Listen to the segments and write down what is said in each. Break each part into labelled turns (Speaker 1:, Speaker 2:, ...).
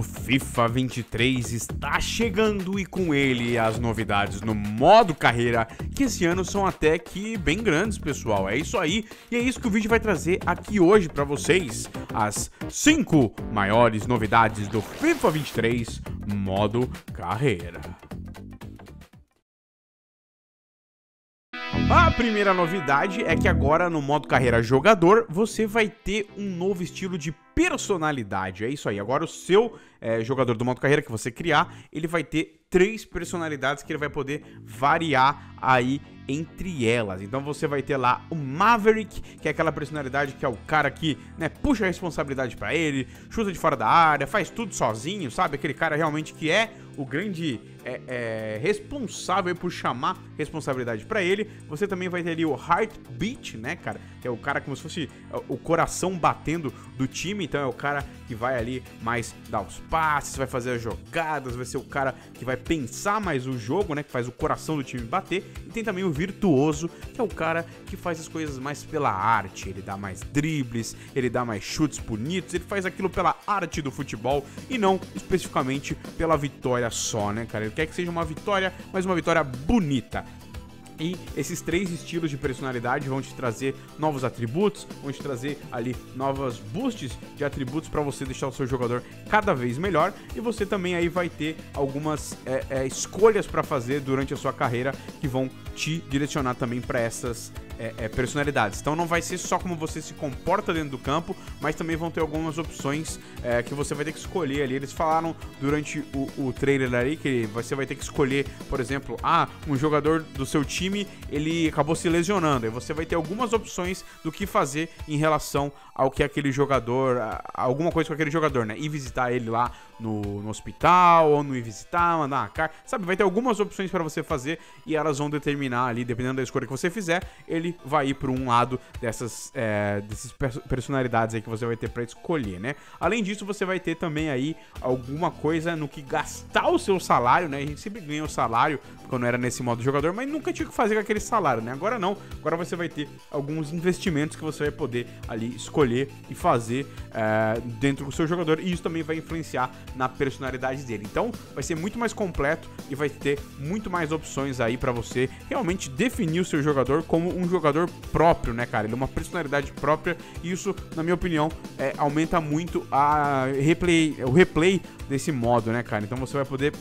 Speaker 1: O FIFA 23 está chegando e com ele as novidades no modo carreira, que esse ano são até que bem grandes, pessoal. É isso aí, e é isso que o vídeo vai trazer aqui hoje para vocês. As 5 maiores novidades do FIFA 23 modo carreira. A primeira novidade é que agora no modo carreira jogador você vai ter um novo estilo de personalidade. É isso aí. Agora o seu é, jogador do modo carreira que você criar, ele vai ter três personalidades que ele vai poder variar aí entre elas. Então você vai ter lá o Maverick, que é aquela personalidade que é o cara que, né, puxa a responsabilidade para ele, chuta de fora da área, faz tudo sozinho, sabe? Aquele cara realmente que é o grande é, é, responsável por chamar responsabilidade para ele. Você também vai ter ali o Heartbeat, né, cara? Que é o cara como se fosse o coração batendo do time. Então é o cara que vai ali mais dar os passes, vai fazer as jogadas, vai ser o cara que vai pensar mais o jogo, né? Que faz o coração do time bater. E tem também o Virtuoso, que é o cara que faz as coisas mais pela arte. Ele dá mais dribles, ele dá mais chutes bonitos, ele faz aquilo pela arte do futebol e não especificamente pela vitória só, né, cara? Ele quer que seja uma vitória, mas uma vitória bonita. E esses três estilos de personalidade vão te trazer novos atributos, vão te trazer ali novas boosts de atributos para você deixar o seu jogador cada vez melhor. E você também aí vai ter algumas é, é, escolhas para fazer durante a sua carreira que vão te direcionar também para essas é, é, personalidades. Então não vai ser só como você se comporta dentro do campo, mas também vão ter algumas opções é, que você vai ter que escolher ali. Eles falaram durante o, o trailer ali que você vai ter que escolher, por exemplo, ah, um jogador do seu time ele acabou se lesionando. E você vai ter algumas opções do que fazer em relação ao que aquele jogador, alguma coisa com aquele jogador, né? Ir visitar ele lá no, no hospital, ou não ir visitar, mandar uma carta. Sabe, vai ter algumas opções para você fazer e elas vão determinar ali, dependendo da escolha que você fizer, ele vai ir para um lado dessas, é, dessas personalidades aí que você vai ter para escolher, né? Além disso, você vai ter também aí alguma coisa no que gastar o seu salário, né? A gente sempre ganha o salário quando era nesse modo jogador, mas nunca tinha que fazer com aquele salário, né? Agora não, agora você vai ter alguns investimentos que você vai poder ali escolher e fazer é, dentro do seu jogador, e isso também vai influenciar na personalidade dele. Então, vai ser muito mais completo e vai ter muito mais opções aí para você realmente definir o seu jogador como um jogador próprio, né, cara? Ele é uma personalidade própria e isso, na minha opinião, é, aumenta muito a replay, o replay desse modo, né, cara? Então você vai poder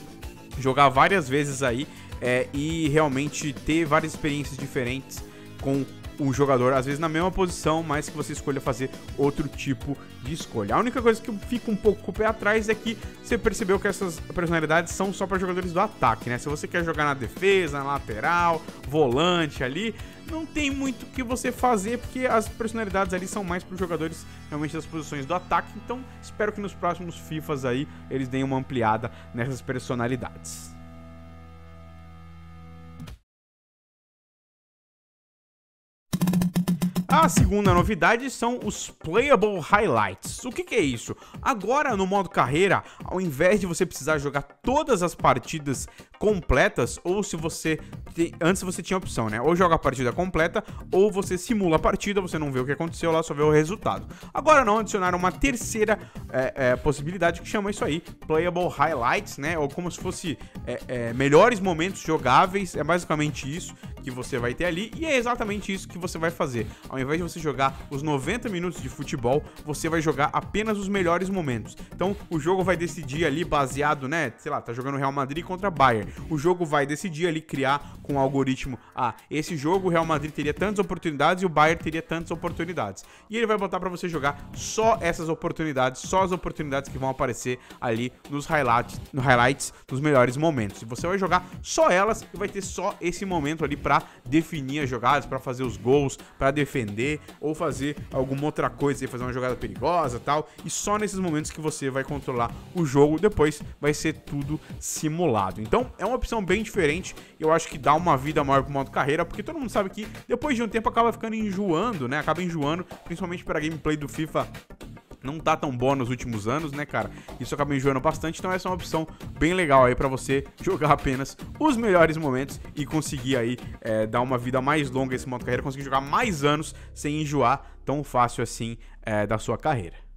Speaker 1: jogar várias vezes aí é, e realmente ter várias experiências diferentes com o jogador, às vezes na mesma posição, mas que você escolha fazer outro tipo de escolha. A única coisa que fica um pouco com o pé atrás é que você percebeu que essas personalidades são só para jogadores do ataque, né? Se você quer jogar na defesa, na lateral, volante ali, não tem muito o que você fazer, porque as personalidades ali são mais para os jogadores realmente das posições do ataque. Então, espero que nos próximos FIFAs aí eles deem uma ampliada nessas personalidades. A segunda novidade são os Playable Highlights. O que, que, é isso? Agora, no modo carreira, ao invés de você precisar jogar todas as partidas completas, ou se você... Te... Antes você tinha a opção, né? Ou joga a partida completa, ou você simula a partida, você não vê o que aconteceu lá, só vê o resultado. Agora não, adicionaram uma terceira é, é, possibilidade que chama isso aí, Playable Highlights, né? Ou como se fosse é, é melhores momentos jogáveis, é basicamente isso que você vai ter ali, e é exatamente isso que você vai fazer. Ao invés de você jogar os 90 minutos de futebol, você vai jogar apenas os melhores momentos. Então, o jogo vai decidir ali baseado, né, sei lá, tá jogando Real Madrid contra Bayern. O jogo vai decidir ali criar com o algoritmo, ah, esse jogo o Real Madrid teria tantas oportunidades e o Bayern teria tantas oportunidades. E ele vai botar para você jogar só essas oportunidades, só as oportunidades que vão aparecer ali nos highlights, no highlights dos melhores momentos. E você vai jogar só elas e vai ter só esse momento ali para definir as jogadas, para fazer os gols, para defender ou fazer alguma outra coisa, fazer uma jogada perigosa, tal. E só nesses momentos que você vai controlar o jogo, depois vai ser tudo simulado. Então, é uma opção bem diferente. Eu acho que dá uma vida maior pro modo carreira, porque todo mundo sabe que depois de um tempo acaba ficando enjoando, né? Acaba enjoando, principalmente para gameplay do FIFA não tá tão boa nos últimos anos, né, cara? Isso acaba enjoando bastante, então essa é uma opção bem legal aí para você jogar apenas os melhores momentos e conseguir aí é, dar uma vida mais longa esse modo carreira, conseguir jogar mais anos sem enjoar tão fácil assim é, da sua carreira.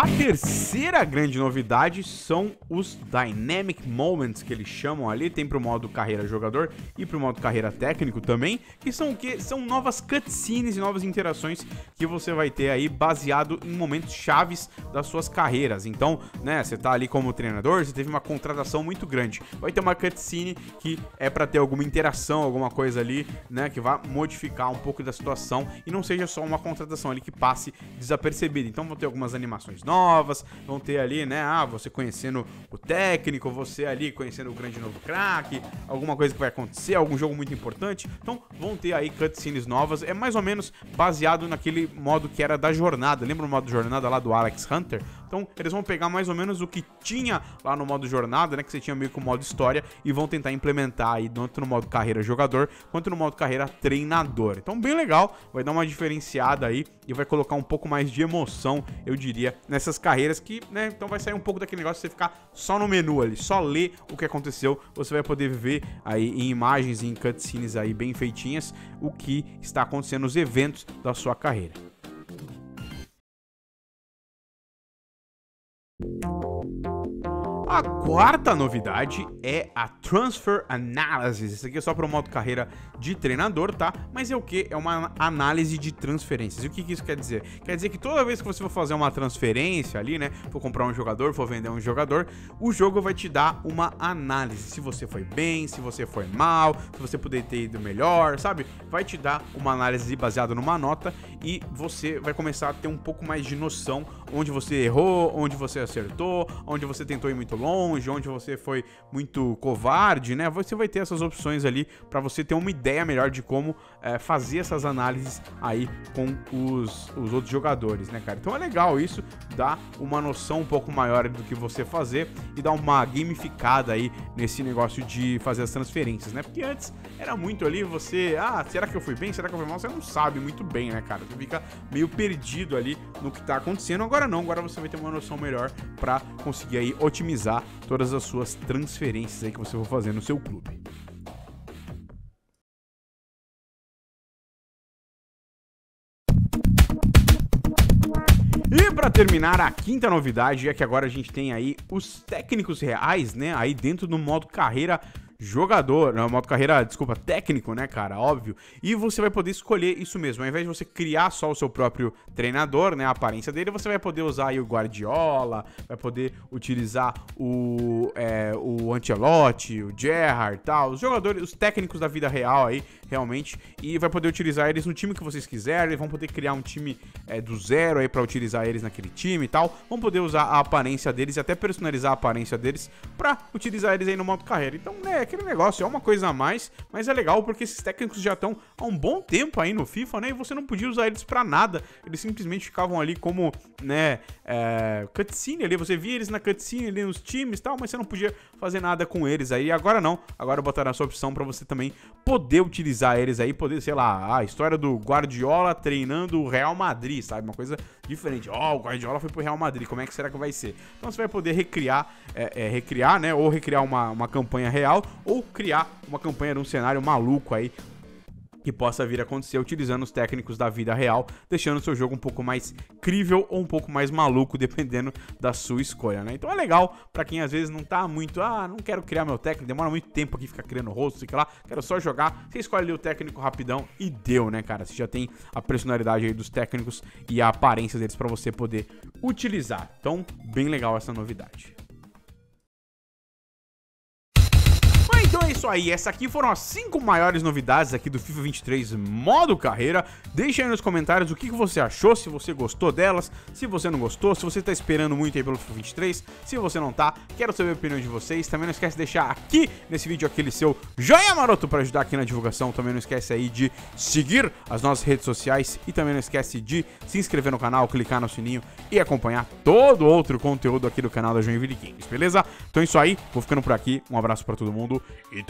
Speaker 1: A terceira grande novidade são os Dynamic Moments que eles chamam ali, tem pro modo carreira jogador e pro modo carreira técnico também, que são o que? São novas cutscenes e novas interações que você vai ter aí baseado em momentos chaves das suas carreiras. Então, né, você tá ali como treinador, você teve uma contratação muito grande. Vai ter uma cutscene que é para ter alguma interação, alguma coisa ali, né, que vai modificar um pouco da situação e não seja só uma contratação ali que passe desapercebida. Então vão ter algumas animações novas, vão ter ali, né, ah, você conhecendo o técnico, você ali conhecendo o grande novo craque, alguma coisa que vai acontecer, algum jogo muito importante. Então vão ter aí cutscenes novas. É mais ou menos baseado naquele modo que era da jornada. Lembra o modo jornada lá do Alex Hunter? Então, eles vão pegar mais ou menos o que tinha lá no modo jornada, né? Que você tinha meio que o modo história, e vão tentar implementar aí tanto no modo carreira jogador quanto no modo carreira treinador. Então, bem legal, vai dar uma diferenciada aí e vai colocar um pouco mais de emoção, eu diria, nessas carreiras que, né? Então vai sair um pouco daquele negócio de você ficar só no menu ali, só ler o que aconteceu. Você vai poder ver aí em imagens, em cutscenes aí bem feitinhas, o que está acontecendo nos eventos da sua carreira. A quarta novidade é a Transfer Analysis. Isso aqui é só para o modo carreira de treinador, tá? Mas é o que? É uma análise de transferências. E o que, que isso quer dizer? Quer dizer que toda vez que você for fazer uma transferência ali, né? For comprar um jogador, for vender um jogador, o jogo vai te dar uma análise. Se você foi bem, se você foi mal, se você poderia ter ido melhor, sabe? Vai te dar uma análise baseada numa nota e você vai começar a ter um pouco mais de noção onde você errou, onde você acertou, onde você tentou ir muito longe, onde você foi muito covarde, né? Você vai ter essas opções ali para você ter uma ideia melhor de como é, fazer essas análises aí com os, os outros jogadores, né, cara? Então é legal isso, dá uma noção um pouco maior do que você fazer e dá uma gamificada aí nesse negócio de fazer as transferências, né? Porque antes era muito ali você, ah, será que eu fui bem? Será que eu fui mal? Você não sabe muito bem, né, cara? Você fica meio perdido ali no que tá acontecendo. Agora não, agora você vai ter uma noção melhor para conseguir aí otimizar todas as suas transferências aí que você for fazer no seu clube. E para terminar, a quinta novidade é que agora a gente tem aí os técnicos reais, né, aí dentro do modo carreira jogador, não, modo carreira, desculpa, técnico, né, cara, óbvio. E você vai poder escolher isso mesmo, ao invés de você criar só o seu próprio treinador, né, a aparência dele, você vai poder usar aí o Guardiola, vai poder utilizar o, é, o Ancelotti, o Gerrard, tal, os jogadores, os técnicos da vida real aí, realmente, e vai poder utilizar eles no time que vocês quiserem, vão poder criar um time é, do zero aí para utilizar eles naquele time e tal, vão poder usar a aparência deles e até personalizar a aparência deles para utilizar eles aí no modo carreira. Então, né, aquele negócio, é uma coisa a mais, mas é legal porque esses técnicos já estão há um bom tempo aí no FIFA, né? E você não podia usar eles para nada. Eles simplesmente ficavam ali como, né, é, cutscene ali. Você via eles na cutscene ali nos times e tal, mas você não podia fazer nada com eles aí. Agora não. Agora botaram essa opção para você também poder utilizar eles aí, poder, sei lá, a história do Guardiola treinando o Real Madrid, sabe? Uma coisa diferente. Ó, oh, o Guardiola foi pro Real Madrid, como é que será que vai ser? Então você vai poder recriar, é, é, recriar, né? Ou recriar uma, uma campanha real, ou criar uma campanha de um cenário maluco aí que possa vir a acontecer utilizando os técnicos da vida real, deixando seu jogo um pouco mais crível ou um pouco mais maluco, dependendo da sua escolha, né? Então é legal para quem às vezes não tá muito, ah, não quero criar meu técnico, demora muito tempo aqui ficar criando rosto, fica lá, quero só jogar, você escolhe ali o técnico rapidão e deu, né, cara? Você já tem a personalidade aí dos técnicos e a aparência deles para você poder utilizar. Então, bem legal essa novidade. Isso aí, essa aqui foram as 5 maiores novidades aqui do FIFA 23 modo carreira. Deixa aí nos comentários o que você achou, se você gostou delas, se você não gostou, se você tá esperando muito aí pelo FIFA 23, se você não tá, quero saber a opinião de vocês. Também não esquece de deixar aqui nesse vídeo aquele seu joinha maroto para ajudar aqui na divulgação. Também não esquece aí de seguir as nossas redes sociais e também não esquece de se inscrever no canal, clicar no sininho e acompanhar todo outro conteúdo aqui do canal da Joinville Games, beleza? Então é isso aí, vou ficando por aqui. Um abraço para todo mundo e